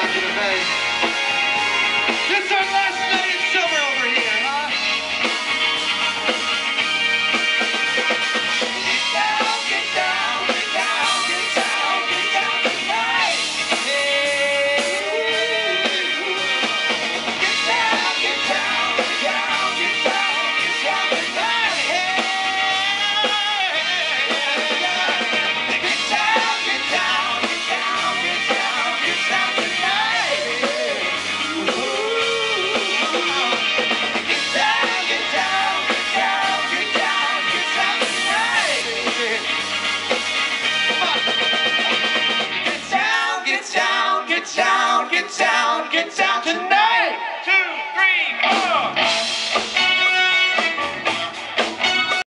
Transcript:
This the. This our last down, get down.